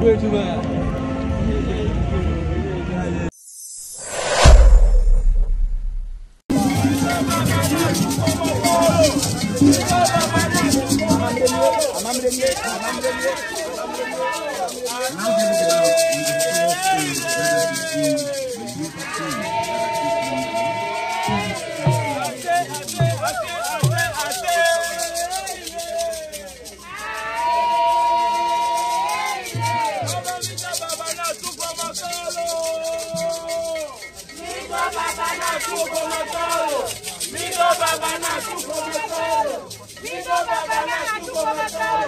各位们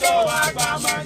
lọ́dọ̀ àgbà máa.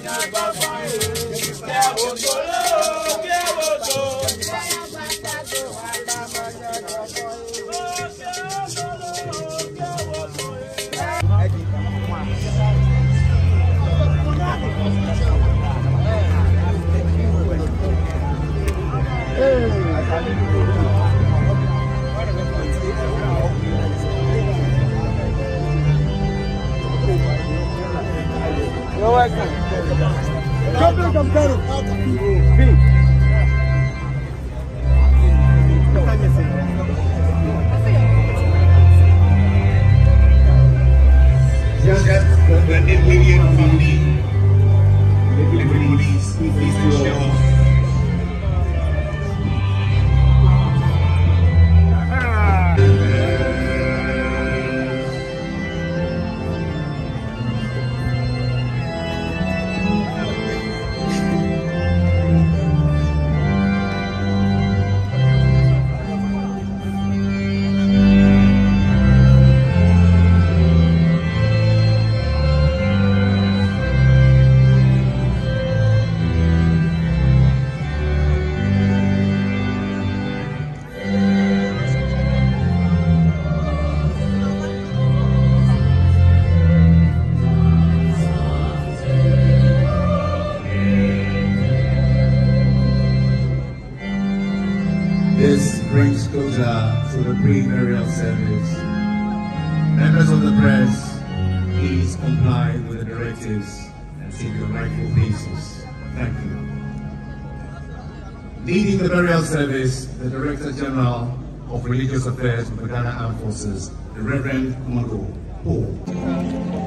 Closure to the pre-burial service. Members of the press, please comply with the directives and take your rightful places. Thank you. Leading the burial service, the Director General of Religious Affairs of the Ghana Armed Forces, the Reverend Commodore Paul.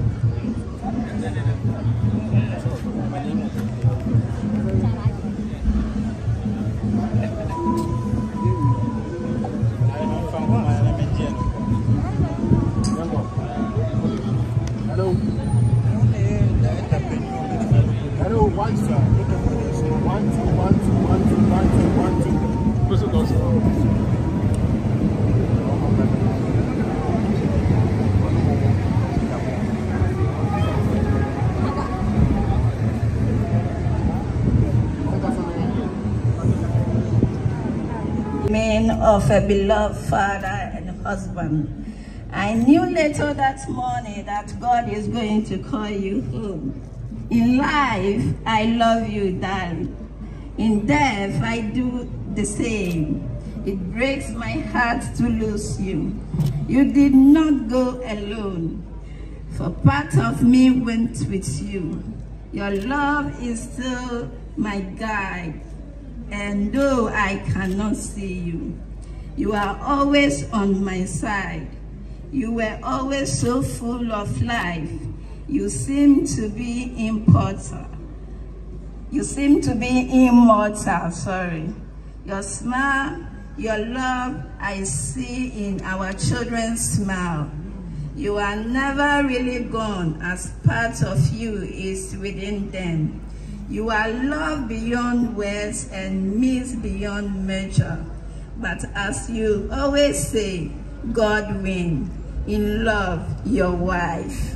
Men of a beloved father and husband. I knew later that morning that God is going to call you home. In life, I love you, darling. In death, I do the same. It breaks my heart to lose you. You did not go alone, for part of me went with you. Your love is still my guide, and though I cannot see you, you are always on my side. You were always so full of life. You seem to be immortal. You seem to be immortal, sorry. Your smile your love I see in our children's smile. You are never really gone as part of you is within them. You are love beyond words and means beyond measure. But as you always say, God win. In love, your wife.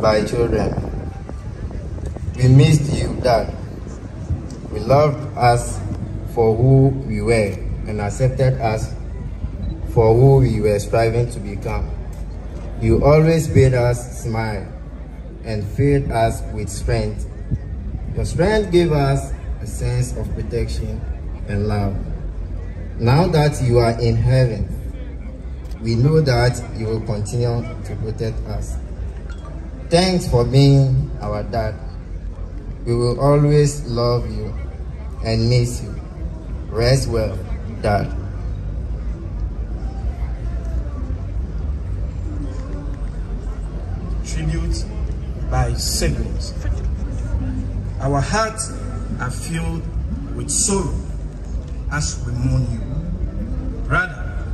By children. We missed you, Dad. We loved us for who we were and accepted us for who we were striving to become. You always made us smile and filled us with strength. Your strength gave us a sense of protection and love. Now that you are in heaven, we know that you will continue to protect us. Thanks for being our dad. We will always love you and miss you. Rest well, Dad. By siblings. Our hearts are filled with sorrow as we mourn you. Brother,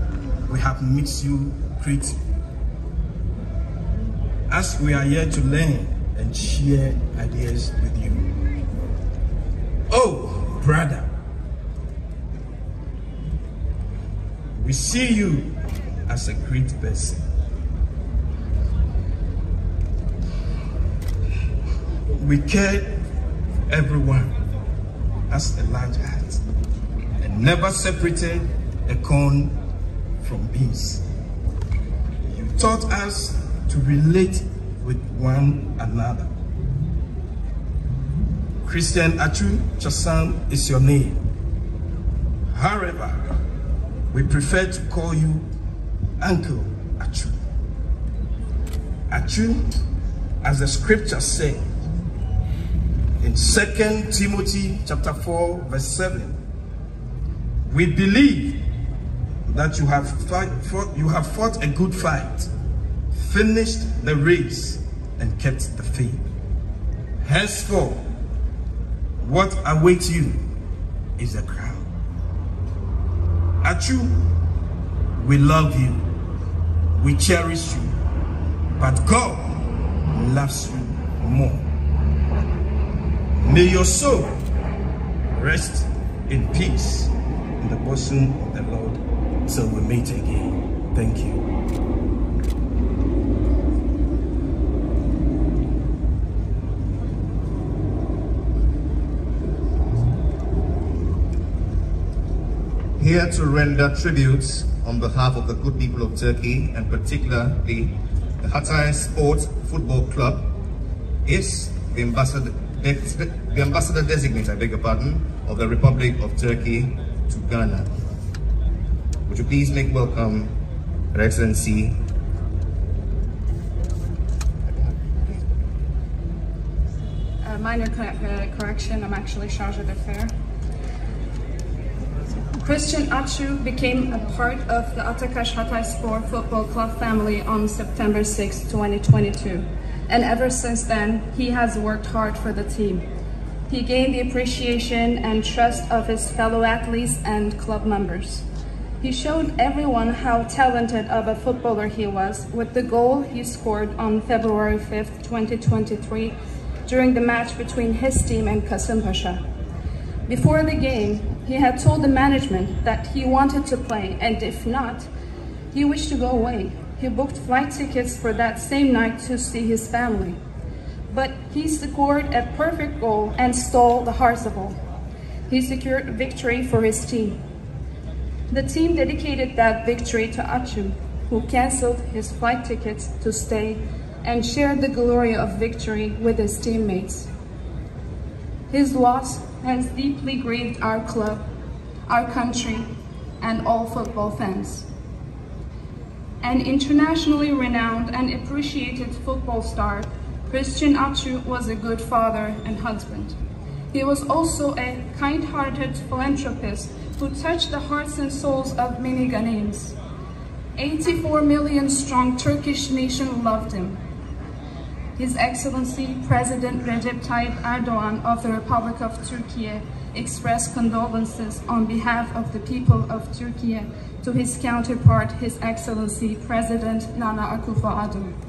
we have missed you greatly as we are here to learn and share ideas with you. Oh, brother, we see you as a great person. We care for everyone as a large heart and never separated a corn from beans. You taught us to relate with one another. Christian Atsu Twasam is your name. However, we prefer to call you Uncle Atsu. Atsu, as the scripture says in 2 Timothy chapter 4, verse 7, we believe that you have, fight, fought, you have fought a good fight finished the race and kept the faith. Henceforth, what awaits you is a crown. Atsu, we love you, we cherish you, but God loves you more. May your soul rest in peace in the bosom of the Lord till we meet again. Thank you. here to render tributes on behalf of the good people of Turkey and particularly the Hatayspor Football Club is the ambassador, the ambassador designate, I beg your pardon, of the Republic of Turkey to Ghana. Would you please make welcome Her Excellency A minor uh, correction, I'm actually charge d'affaires. Christian Atsu became a part of the Atakaş Hatayspor Football Club family on September 6, 2022. And ever since then, he has worked hard for the team. He gained the appreciation and trust of his fellow athletes and club members. He showed everyone how talented of a footballer he was with the goal he scored on February 5, 2023 during the match between his team and Kasımpaşa. Before the game, he had told the management that he wanted to play, and if not, he wished to go away. He booked flight tickets for that same night to see his family. But he scored a perfect goal and stole the hearts of all. He secured victory for his team. The team dedicated that victory to Atsu, who canceled his flight tickets to stay and shared the glory of victory with his teammates. His loss has deeply grieved our club, our country, and all football fans. An internationally renowned and appreciated football star, Christian Atsu was a good father and husband. He was also a kind-hearted philanthropist who touched the hearts and souls of many Ghanaians. 84 million strong Turkish nation loved him. His Excellency President Recep Tayyip Erdogan of the Republic of Turkey expressed condolences on behalf of the people of Turkey to his counterpart, His Excellency President Nana Akufo-Addo.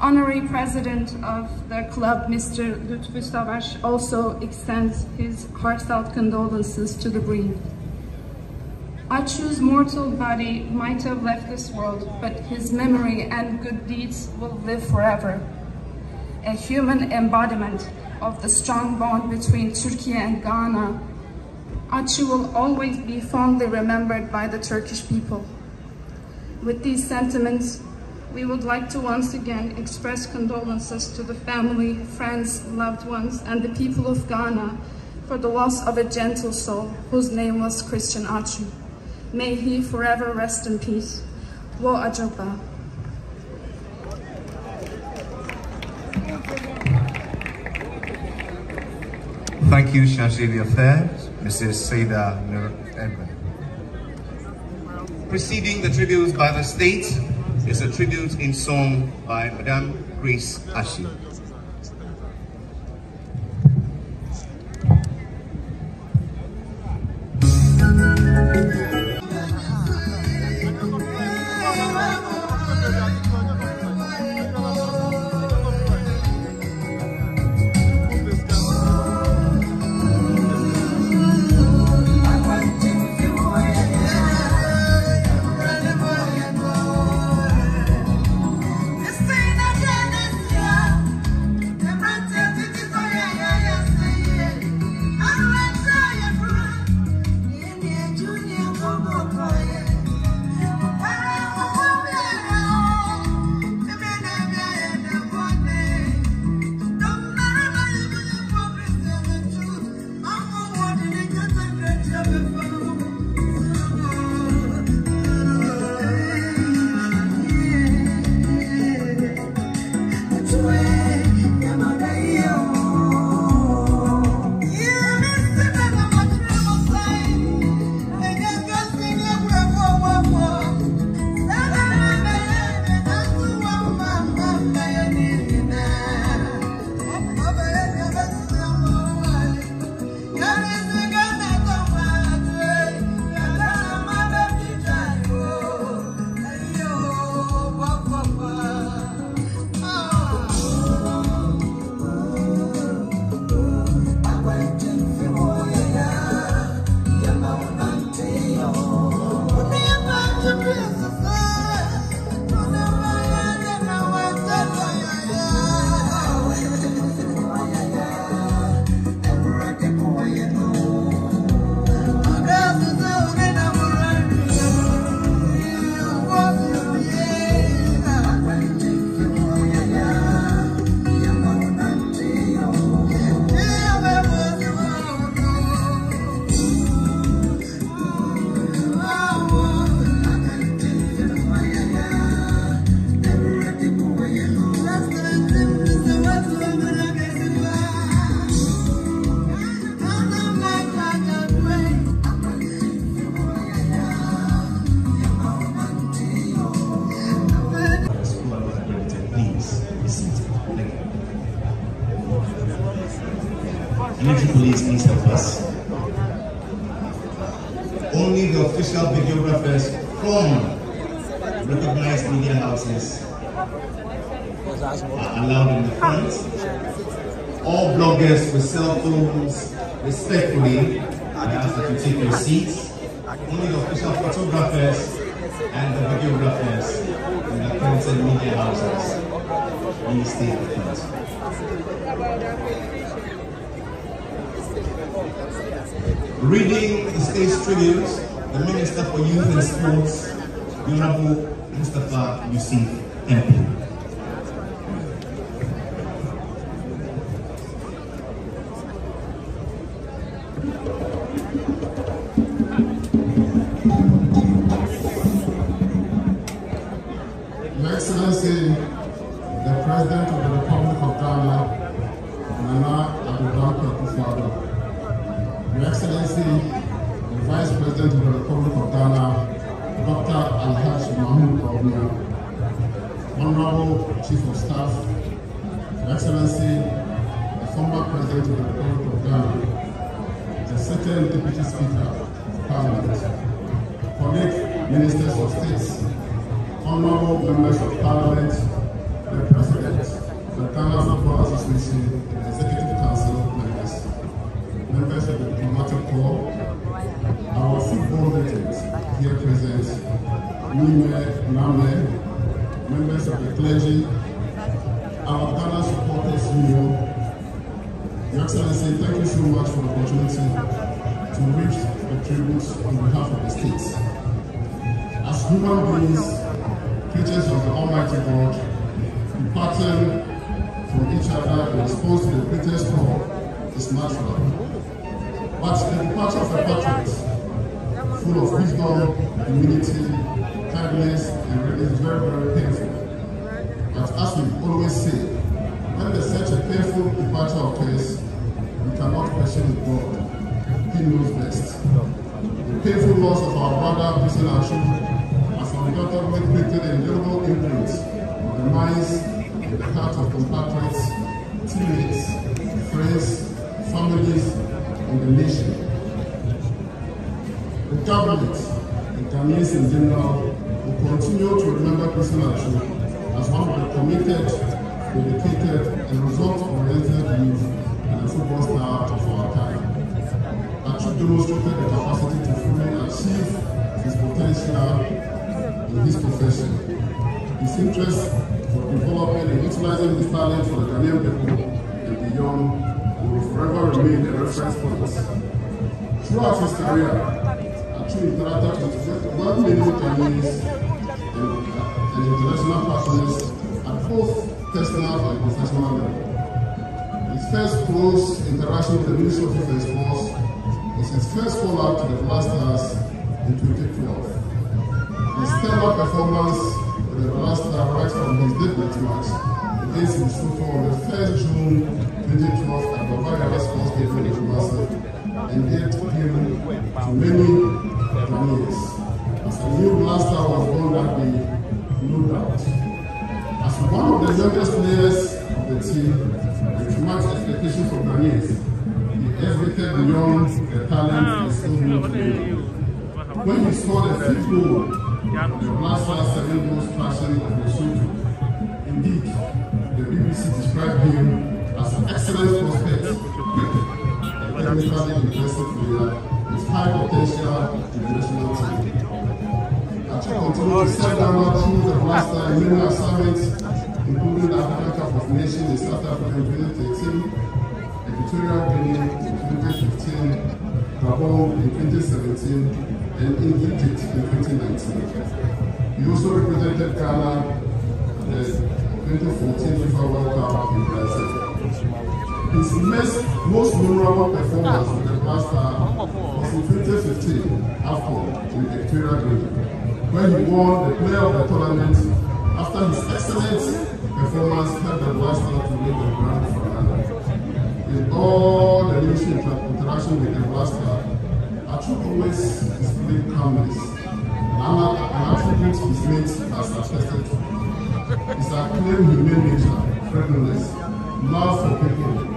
Honorary President of the club, Mr. Lutfi Savaş, also extends his heartfelt condolences to the bereaved. Atsu's mortal body might have left this world, but his memory and good deeds will live forever. A human embodiment of the strong bond between Turkey and Ghana, Atsu will always be fondly remembered by the Turkish people. With these sentiments, we would like to once again express condolences to the family, friends, loved ones, and the people of Ghana for the loss of a gentle soul whose name was Christian Atsu. May he forever rest in peace. Wo Ajoba. Thank you, Chargé d'Affaires, Mrs. Seda Edmund. Preceding the tributes by the state is a tribute in song by Madame Grace Ashi. Allowed in the front. All bloggers with cell phones, respectfully, I ask that you take your seats. Only the official photographers and the videographers in the accredited media houses, please stay in the front. Reading the state tribute the Minister for Youth and Sports, Honorable Mustapha Ussif MP. President the Republic of Ghana, the Second Deputy Speaker of Parliament, colleague Ministers of States, honorable members of parliament, the president, the Ghana Football Association, the executive council members, members of the diplomatic corps, our football legends here present, Nime Name, members of the clergy, to reach the tributes on behalf of the states. As human beings, creatures of the Almighty God, departing from each other in response to the greatest call is natural. But the departure of a patriot, full of wisdom, humility, kindness, and really is very, very painful. But as we always say, knows best. The painful loss of our brother, Christian Atsu, has undoubtedly created a indelible imprint on the minds and the hearts of compatriots, teammates, friends, families, and the nation. The government and Ghanaians in general will continue to remember Christian Atsu as one of the committed, dedicated, and result-oriented his. Interest for developing and utilizing his talent for the Ghanaian people and beyond will forever remain a reference point. Throughout his career, Atsu interacted with well many Ghanaians and, and international partners at both personal and professional level. His first close interaction with the Ministry of Defense Sports was his first call-out to the Black Stars in 2012. Stellar performance with the Black Star right from his debut match against Lesotho on the 1st June 2012 at Baba Yara Sports Stadium in Kumasi endeared him to many Ghanaians. As a new Black Star was born that day, no doubt. As one of the youngest players of the team, with much expectation from Ghanaians, he elevated beyond the talent and skill known to him. When he scored a fifth goal, the Black Stars seven goals passion of Lesotho. Indeed, the BBC described him as an excellent prospect, a technically impressive player with high potential in the national team. Atsu continued to step down through the Black Star in many assignments, including the African Cup of Nations in South Africa in 2013, In 2017, and in Egypt in 2019. He also represented Ghana uh, at the 2014 FIFA World Cup in Brazil. His most, most memorable performance with the Black Star uh, was in 2015 AFCON in Equatorial Guinea, where he won the Player of the Tournament after his excellent performance helped the Black Star to win the grand finale. In all the initial interaction with the Black Star, uh, Atsu always displayed calmness, an, an attribute his mates has attested to. His acclaimed humane nature, friendliness, love for people,